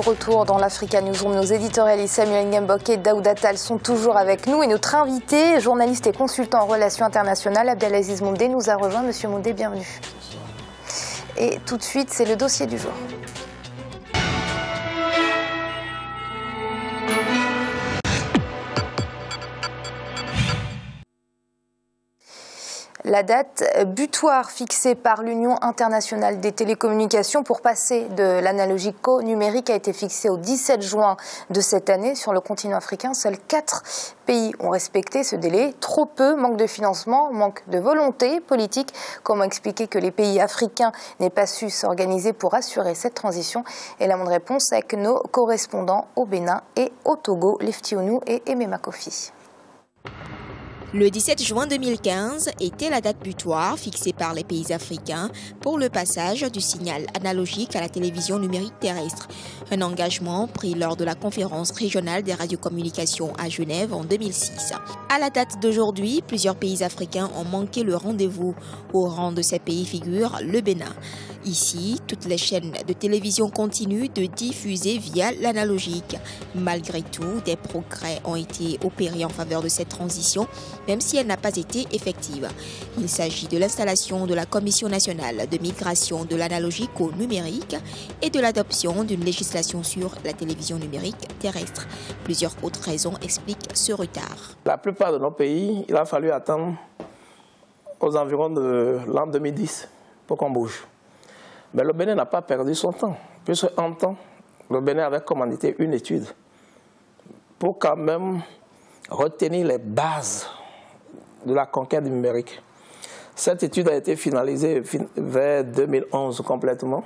retour dans l'Africa Newsroom. Nos éditorialistes Samuel Ngambok et Daoud Attal sont toujours avec nous. Et notre invité, journaliste et consultant en relations internationales, Abdelaziz Moundé, nous a rejoint. Monsieur Moundé, bienvenue. Et tout de suite, c'est le dossier du jour. La date butoir fixée par l'Union internationale des télécommunications pour passer de l'analogique au numérique a été fixée au 17 juin de cette année. Sur le continent africain, seuls quatre pays ont respecté ce délai. Trop peu, manque de financement, manque de volonté politique. Comment expliquer que les pays africains n'aient pas su s'organiser pour assurer cette transition? Et la bonne réponse avec nos correspondants au Bénin et au Togo, Lefti et Aimé Makofi. Le 17 juin 2015 était la date butoir fixée par les pays africains pour le passage du signal analogique à la télévision numérique terrestre. Un engagement pris lors de la conférence régionale des radiocommunications à Genève en 2006. À la date d'aujourd'hui, plusieurs pays africains ont manqué le rendez-vous. Au rang de ces pays figure le Bénin. Ici, toutes les chaînes de télévision continuent de diffuser via l'analogique. Malgré tout, des progrès ont été opérés en faveur de cette transition, même si elle n'a pas été effective. Il s'agit de l'installation de la Commission nationale de migration de l'analogique au numérique et de l'adoption d'une législation sur la télévision numérique terrestre. Plusieurs autres raisons expliquent ce retard. La plupart de nos pays, il a fallu attendre aux environs de l'an 2010 pour qu'on bouge. Mais le Bénin n'a pas perdu son temps, puisque en temps, le Bénin avait commandité une étude pour quand même retenir les bases de la conquête numérique. Cette étude a été finalisée vers 2011 complètement.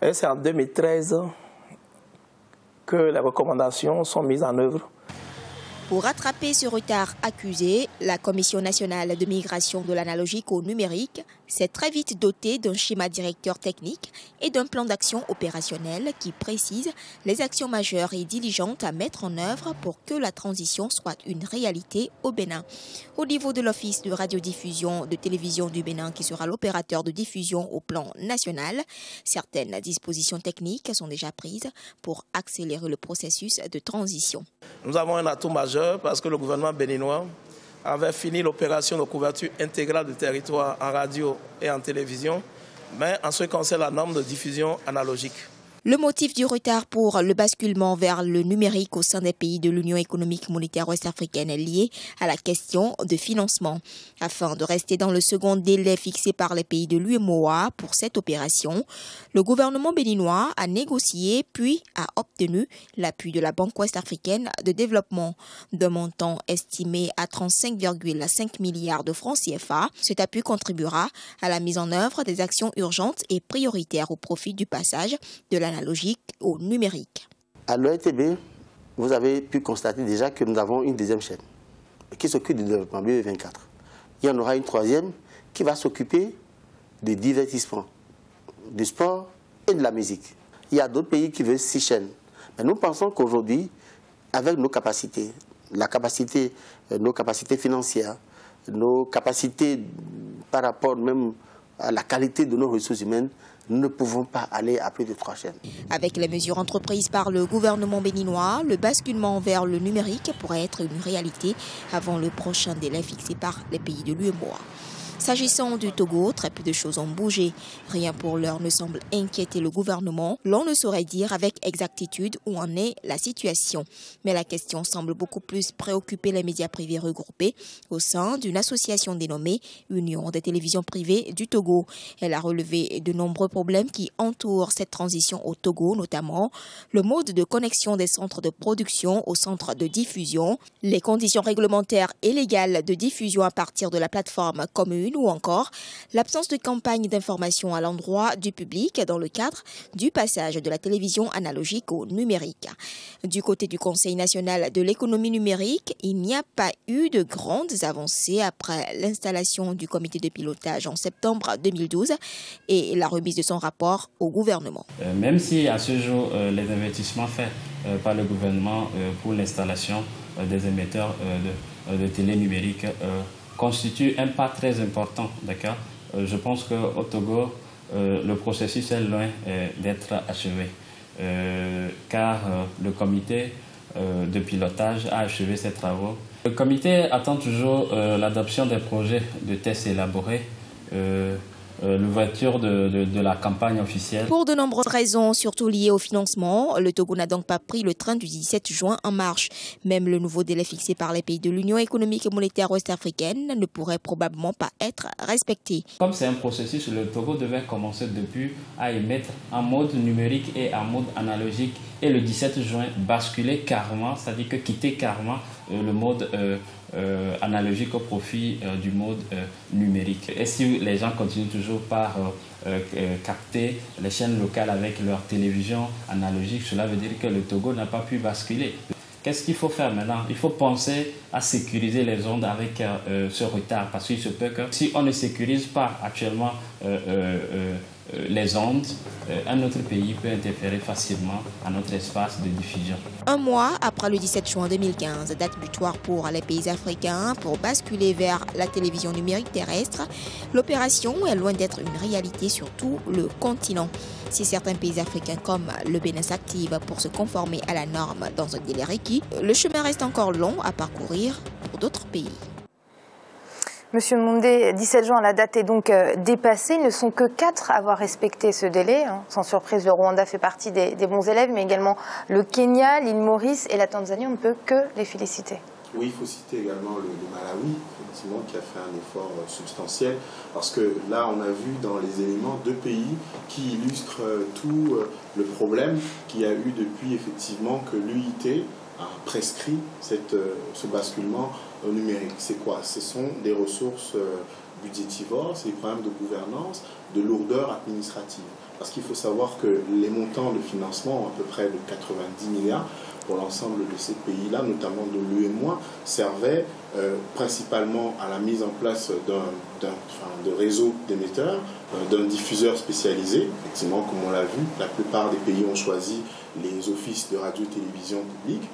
Et c'est en 2013 que les recommandations sont mises en œuvre pour rattraper ce retard accusé, la Commission nationale de migration de l'analogique au numérique s'est très vite dotée d'un schéma directeur technique et d'un plan d'action opérationnel qui précise les actions majeures et diligentes à mettre en œuvre pour que la transition soit une réalité au Bénin. Au niveau de l'Office de radiodiffusion de télévision du Bénin, qui sera l'opérateur de diffusion au plan national, certaines dispositions techniques sont déjà prises pour accélérer le processus de transition. Nous avons un atout majeur parce que le gouvernement béninois avait fini l'opération de couverture intégrale du territoire en radio et en télévision, mais en ce qui concerne la norme de diffusion analogique. Le motif du retard pour le basculement vers le numérique au sein des pays de l'Union économique monétaire ouest-africaine est lié à la question de financement. Afin de rester dans le second délai fixé par les pays de l'UMOA pour cette opération, le gouvernement béninois a négocié puis a obtenu l'appui de la Banque ouest-africaine de développement d'un montant estimé à 35,5 milliards de francs CFA. Cet appui contribuera à la mise en œuvre des actions urgentes et prioritaires au profit du passage de la analogique au numérique. À l'OETB, vous avez pu constater déjà que nous avons une deuxième chaîne qui s'occupe du développement BE24. Il y en aura une troisième qui va s'occuper du divertissement, du sport et de la musique. Il y a d'autres pays qui veulent six chaînes. Mais nous pensons qu'aujourd'hui, avec nos capacités, la capacité, euh, nos capacités financières, nos capacités par rapport même à la qualité de nos ressources humaines, nous ne pouvons pas aller à plus de trois chaînes. Avec les mesures entreprises par le gouvernement béninois, le basculement vers le numérique pourrait être une réalité avant le prochain délai fixé par les pays de l'UEMOA. S'agissant du Togo, très peu de choses ont bougé. Rien pour l'heure ne semble inquiéter le gouvernement. L'on ne saurait dire avec exactitude où en est la situation. Mais la question semble beaucoup plus préoccuper les médias privés regroupés au sein d'une association dénommée Union des télévisions privées du Togo. Elle a relevé de nombreux problèmes qui entourent cette transition au Togo, notamment le mode de connexion des centres de production aux centres de diffusion, les conditions réglementaires et légales de diffusion à partir de la plateforme commune ou encore l'absence de campagne d'information à l'endroit du public dans le cadre du passage de la télévision analogique au numérique. Du côté du Conseil national de l'économie numérique, il n'y a pas eu de grandes avancées après l'installation du comité de pilotage en septembre 2012 et la remise de son rapport au gouvernement. Euh, même si à ce jour, euh, les investissements faits euh, par le gouvernement pour l'installation des émetteurs de, de télé numérique constitue un pas très important. D'accord? Euh, je pense qu'au Togo, euh, le processus est loin euh, d'être achevé. car le comité de pilotage a achevé ses travaux. Le comité attend toujours l'adoption des projets de tests élaborés l'ouverture de, de, la campagne officielle. Pour de nombreuses raisons, surtout liées au financement, le Togo n'a donc pas pris le train du 17 juin en marche. Même le nouveau délai fixé par les pays de l'Union économique et monétaire ouest-africaine ne pourrait probablement pas être respecté. Comme c'est un processus, le Togo devait commencer depuis à émettre en mode numérique et en mode analogique et le 17 juin basculer carrément, c'est-à-dire que quitter carrément euh, le mode euh, euh, analogique au profit du mode numérique. Et si les gens continuent toujours par capter les chaînes locales avec leur télévision analogique, cela veut dire que le Togo n'a pas pu basculer. Qu'est-ce qu'il faut faire maintenant? Il faut penser à sécuriser les ondes avec ce retard parce qu'il se peut que si on ne sécurise pas actuellement euh, les ondes, euh, un autre pays peut interférer facilement à notre espace de diffusion. Un mois après le 17 juin 2015, date butoir pour les pays africains pour basculer vers la télévision numérique terrestre, l'opération est loin d'être une réalité sur tout le continent. Si certains pays africains comme le Bénin s'activent pour se conformer à la norme dans un délai requis, le chemin reste encore long à parcourir pour d'autres pays. Monsieur Mondé, 17 juin, la date est donc euh, dépassée. Ils ne sont que quatre à avoir respecté ce délai. Hein. Sans surprise, le Rwanda fait partie des, bons élèves, mais également le Kenya, l'île Maurice et la Tanzanie. On ne peut que les féliciter. Oui, il faut citer également le, Malawi, effectivement, qui a fait un effort euh, substantiel, parce que là, on a vu dans les éléments deux pays qui illustrent euh, tout le problème qu'il y a eu depuis effectivement que l'UIT a prescrit cette, ce basculement numérique. C'est quoi? Ce sont des ressources euh, budgétivores, c'est des problèmes de gouvernance, de lourdeur administrative. Parce qu'il faut savoir que les montants de financement, à peu près de 90 milliards pour l'ensemble de ces pays-là, notamment de l'UEMOA, servaient euh, principalement à la mise en place d'un de réseau d'émetteurs, euh, d'un diffuseur spécialisé. Effectivement, comme on l'a vu, la plupart des pays ont choisi les offices de radio-télévision publique.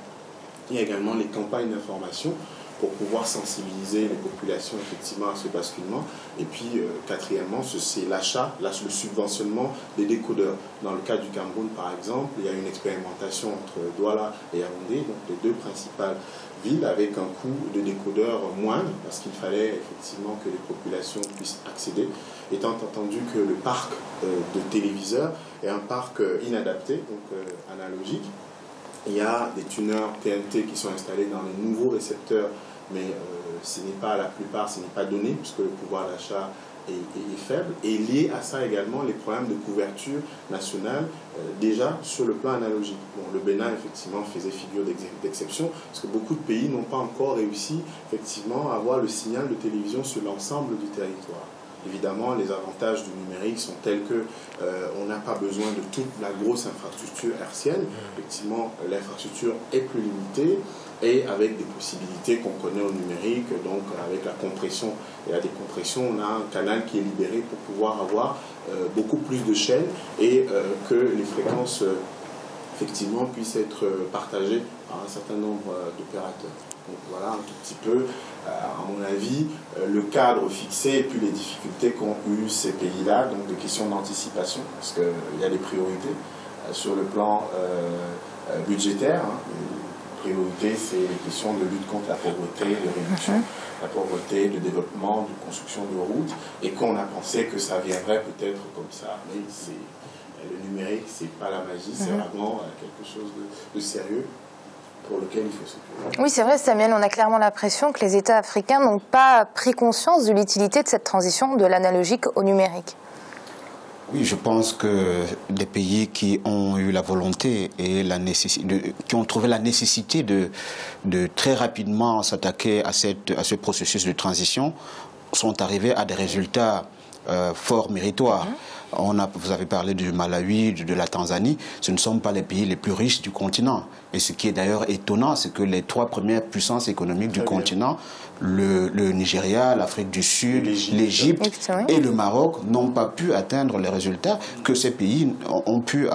Il y a également les campagnes d'information pour pouvoir sensibiliser les populations effectivement à ce basculement. Et puis, euh, quatrièmement, c'est l'achat, le subventionnement des décodeurs. Dans le cas du Cameroun, par exemple, il y a une expérimentation entre Douala et Yaoundé, donc les deux principales villes, avec un coût de décodeur moindre, parce qu'il fallait effectivement que les populations puissent accéder, étant entendu que le parc euh, de téléviseurs est un parc euh, inadapté, donc analogique. Il y a des tuneurs TNT qui sont installés dans les nouveaux récepteurs mais euh, ce n'est pas la plupart, ce n'est pas donné, puisque le pouvoir d'achat est, faible. Et lié à ça également les problèmes de couverture nationale, euh, déjà sur le plan analogique. Bon, le Bénin, effectivement, faisait figure d'exception, parce que beaucoup de pays n'ont pas encore réussi, effectivement, à avoir le signal de télévision sur l'ensemble du territoire. Évidemment, les avantages du numérique sont tels que euh, on n'a pas besoin de toute la grosse infrastructure hertzienne. Effectivement, l'infrastructure est plus limitée et avec des possibilités qu'on connaît au numérique, donc avec la compression. Et à des compressions, on a un canal qui est libéré pour pouvoir avoir euh, beaucoup plus de chaînes et euh, que les fréquences effectivement puissent être partagées par un certain nombre d'opérateurs. Donc voilà un tout petit peu euh, à mon avis, euh, le cadre fixé et puis les difficultés qu'ont eu ces pays-là, donc des questions d'anticipation, parce qu'il y a des priorités euh, sur le plan budgétaire. Hein. priorité, c'est les questions de lutte contre la pauvreté, de réduction de la pauvreté, de développement, de construction de routes, et qu'on a pensé que ça viendrait peut-être comme ça. Mais le numérique, c'est pas la magie, c'est mhm. vraiment quelque chose de sérieux lequel il faut Oui, c'est vrai, Samuel, on a clairement l'impression que les États africains n'ont pas pris conscience de l'utilité de cette transition de l'analogique au numérique. Oui, je pense que des pays qui ont eu la volonté et la nécessité, qui ont trouvé la nécessité de, de très rapidement s'attaquer à, cette, à ce processus de transition sont arrivés à des résultats euh, fort méritoires. Mhm. On a, vous avez parlé du Malawi, de la Tanzanie. Ce ne sont pas les pays les plus riches du continent. Et ce qui est d'ailleurs étonnant, c'est que les trois premières puissances économiques du continent, le, Nigeria, l'Afrique du Sud, l'Égypte et le Maroc, n'ont pas pu atteindre les résultats que ces pays ont pu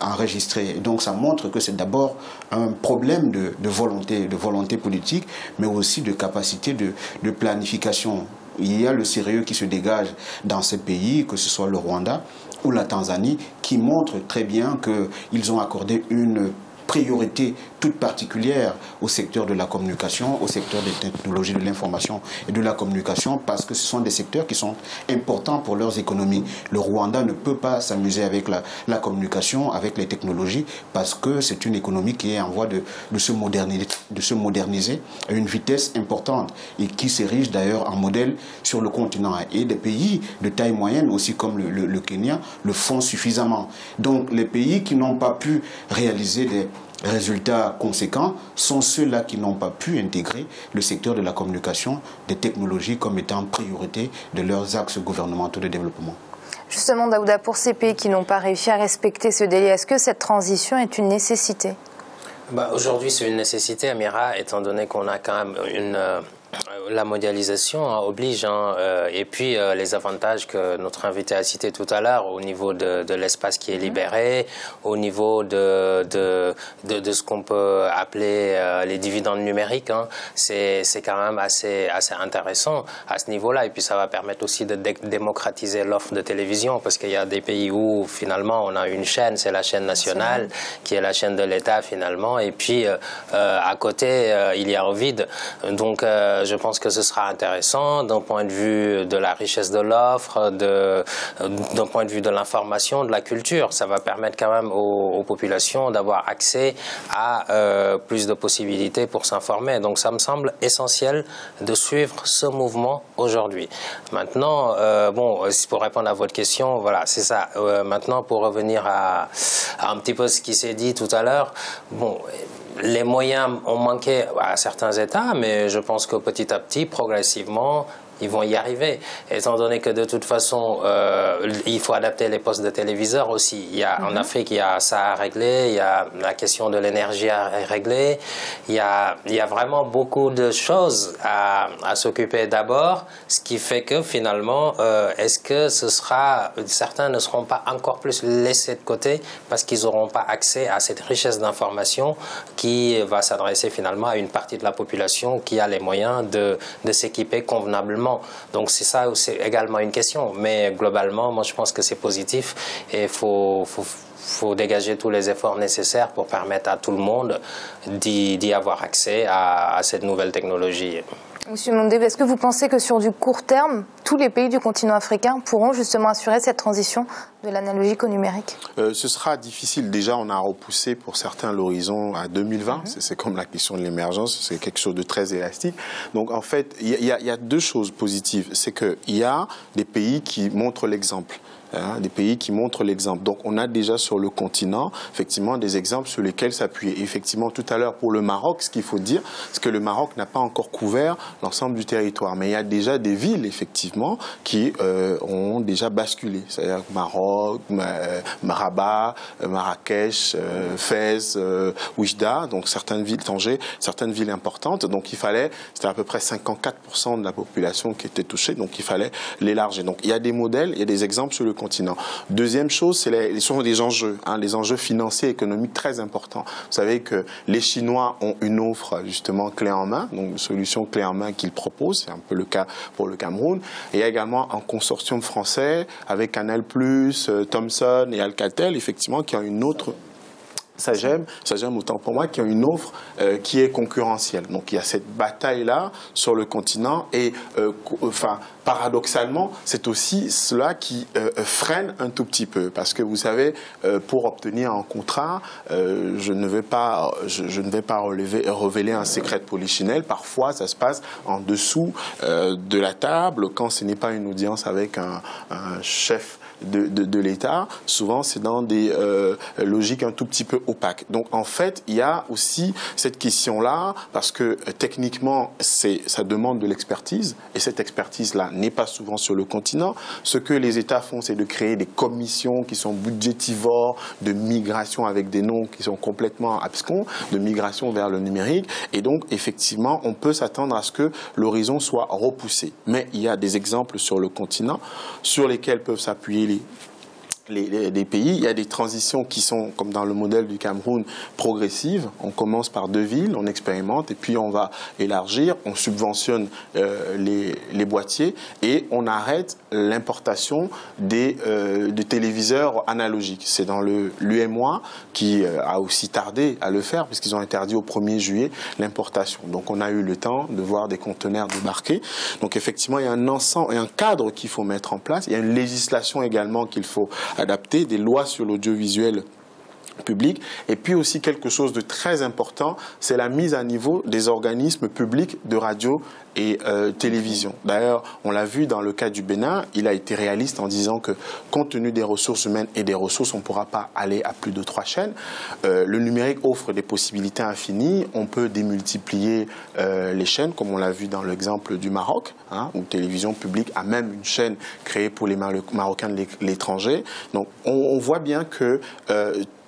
enregistrer. Donc ça montre que c'est d'abord un problème de, volonté, de volonté politique, mais aussi de capacité de, de planification il y a le sérieux qui se dégage dans ces pays, que ce soit le Rwanda ou la Tanzanie, qui montrent très bien qu'ils ont accordé une priorité toute particulière au secteur de la communication, au secteur des technologies de l'information et de la communication, parce que ce sont des secteurs qui sont importants pour leurs économies. Le Rwanda ne peut pas s'amuser avec la, communication, avec les technologies, parce que c'est une économie qui est en voie de, de, se moderniser, de se moderniser à une vitesse importante et qui s'érige d'ailleurs en modèle sur le continent. Et des pays de taille moyenne, aussi comme le, le, le Kenya, le font suffisamment. Donc les pays qui n'ont pas pu réaliser des résultats conséquents sont ceux-là qui n'ont pas pu intégrer le secteur de la communication, des technologies comme étant priorité de leurs axes gouvernementaux de développement. Justement, Daouda, pour ces pays qui n'ont pas réussi à respecter ce délai, est-ce que cette transition est une nécessité? Bah, Aujourd'hui, c'est une nécessité, Amira, étant donné qu'on a quand même une... Euh la mondialisation hein, oblige, hein, euh, et puis euh, les avantages que notre invité a cités tout à l'heure au niveau de, de l'espace qui est mhm. libéré, au niveau de, de, de, ce qu'on peut appeler euh, les dividendes numériques, hein, c'est quand même assez, assez intéressant à ce niveau-là. Et puis ça va permettre aussi de démocratiser l'offre de télévision, parce qu'il y a des pays où finalement on a une chaîne, c'est la chaîne nationale, qui est la chaîne de l'État finalement, et puis à côté il y a Ovid. Donc je pense que ce sera intéressant d'un point de vue de la richesse de l'offre, d'un point de vue de l'information, de la culture. Ça va permettre quand même aux, populations d'avoir accès à euh, plus de possibilités pour s'informer. Donc ça me semble essentiel de suivre ce mouvement aujourd'hui. Maintenant, euh, bon, pour répondre à votre question, voilà, c'est ça. Euh, maintenant, pour revenir à, à, un petit peu ce qui s'est dit tout à l'heure, bon les moyens ont manqué à certains États, mais je pense que petit à petit, progressivement, ils vont y arriver. Étant donné que de toute façon, euh, il faut adapter les postes de téléviseurs aussi. Il y a, En mhm. Afrique, il y a ça à régler, il y a la question de l'énergie à régler, il y a, il y a vraiment beaucoup de choses à, à s'occuper d'abord, ce qui fait que finalement, euh, est-ce que ce sera, certains ne seront pas encore plus laissés de côté parce qu'ils n'auront pas accès à cette richesse d'informations qui va s'adresser finalement à une partie de la population qui a les moyens de, de s'équiper convenablement donc c'est ça, c'est également une question. Mais globalement, moi je pense que c'est positif et il faut, dégager tous les efforts nécessaires pour permettre à tout le monde d'y avoir accès à cette nouvelle technologie. Monsieur Mondé, est-ce que vous pensez que sur du court terme, tous les pays du continent africain pourront justement assurer cette transition de l'analogique au numérique? Euh, Ce sera difficile. Déjà, on a repoussé pour certains l'horizon à 2020. Mhm. C'est comme la question de l'émergence, c'est quelque chose de très élastique. Donc, en fait, il y, y, a deux choses positives. C'est qu'il y a des pays qui montrent l'exemple. Hein, des pays qui montrent l'exemple. Donc on a déjà sur le continent effectivement des exemples sur lesquels s'appuyer. Effectivement, tout à l'heure pour le Maroc, ce qu'il faut dire, c'est que le Maroc n'a pas encore couvert l'ensemble du territoire, mais il y a déjà des villes effectivement qui euh, ont déjà basculé, c'est-à-dire Maroc, Marabat, euh, Marrakech, euh, Fès, euh, Oujda, donc certaines villes, Tanger, certaines villes importantes. Donc il fallait, c'était à peu près 54% de la population qui était touchée, donc il fallait l'élargir. Donc il y a des modèles, il y a des exemples sur le Deuxième chose, c'est les, sont des enjeux, hein, les enjeux financiers et économiques très importants. Vous savez que les Chinois ont une offre justement clé en main, donc une solution clé en main qu'ils proposent, c'est un peu le cas pour le Cameroun. Il y a également un consortium français avec Canal+, euh, Thomson et Alcatel, effectivement, qui ont une autre ça j'aime autant pour moi, qui a une offre euh, qui est concurrentielle. Donc il y a cette bataille-là sur le continent et euh, enfin, paradoxalement, c'est aussi cela qui euh, freine un tout petit peu. Parce que vous savez, pour obtenir un contrat, je ne vais pas, je, ne vais pas relever, révéler un secret de polichinelle. Parfois, ça se passe en dessous de la table quand ce n'est pas une audience avec un, un chef de, l'État, souvent c'est dans des euh, logiques un tout petit peu opaques. Donc en fait, il y a aussi cette question-là, parce que euh, techniquement, ça demande de l'expertise, et cette expertise-là n'est pas souvent sur le continent. Ce que les États font, c'est de créer des commissions qui sont budgétivores de migration avec des noms qui sont complètement abscons, de migration vers le numérique, et donc effectivement, on peut s'attendre à ce que l'horizon soit repoussé. Mais il y a des exemples sur le continent sur lesquels peuvent s'appuyer si les, pays, il y a des transitions qui sont, comme dans le modèle du Cameroun, progressives. On commence par deux villes, on expérimente, et puis on va élargir, on subventionne euh, les, boîtiers, et on arrête l'importation des, euh, téléviseurs analogiques. C'est dans l'UMOA qui euh, a aussi tardé à le faire, puisqu'ils ont interdit au 1er juillet l'importation. Donc on a eu le temps de voir des conteneurs débarquer. Donc effectivement, il y a un ensemble, et un cadre qu'il faut mettre en place. Il y a une législation également qu'il faut des lois sur l'audiovisuel public. Et puis aussi quelque chose de très important, c'est la mise à niveau des organismes publics de radio et euh, télévision. D'ailleurs, on l'a vu dans le cas du Bénin, il a été réaliste en disant que compte tenu des ressources humaines et des ressources, on ne pourra pas aller à plus de trois chaînes. Euh, le numérique offre des possibilités infinies. On peut démultiplier euh, les chaînes, comme on l'a vu dans l'exemple du Maroc, hein, où télévision publique a même une chaîne créée pour les Marocains de l'étranger. Donc, on, voit bien que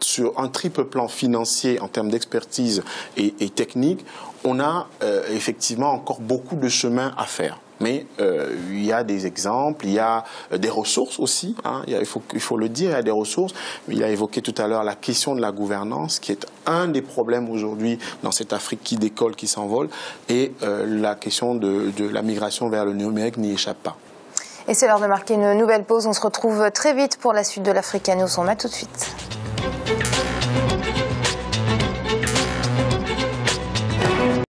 sur un triple plan financier en termes d'expertise et, technique, on a euh, effectivement encore beaucoup de chemin à faire. Mais euh, il y a des exemples, il y a euh, des ressources aussi, hein. il, faut, le dire, il y a des ressources. Il a évoqué tout à l'heure la question de la gouvernance, qui est un des problèmes aujourd'hui dans cette Afrique qui décolle, qui s'envole, et la question de, la migration vers le numérique n'y échappe pas. Et c'est l'heure de marquer une nouvelle pause. On se retrouve très vite pour la suite de l'Africa News. On met tout de suite.